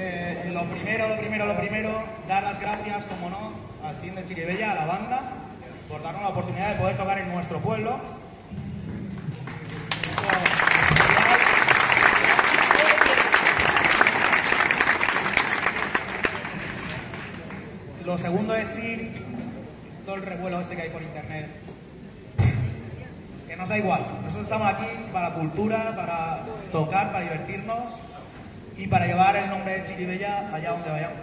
Eh, lo primero, lo primero, lo primero, dar las gracias, como no, al CIN de Chiquibella, a la banda, por darnos la oportunidad de poder tocar en nuestro pueblo. Lo segundo decir, todo el revuelo este que hay por internet, que nos da igual, nosotros estamos aquí para la cultura, para tocar, para divertirnos, y para llevar el nombre de Chiribella allá donde vayamos.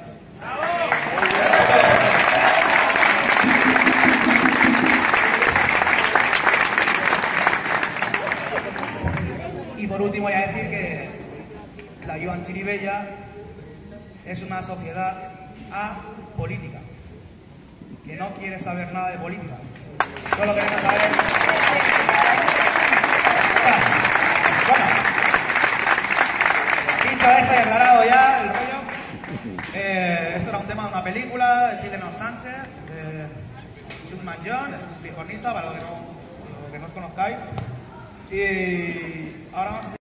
Y por último, ya decir que la Joan Chiribella es una sociedad apolítica, que no quiere saber nada de política. Solo queremos saber. Esto y aclarado ya el rollo, eh, esto era un tema de una película de Chileno Sánchez, de Superman John, es un frijolista para los que no, que no os conozcáis. Y ahora vamos a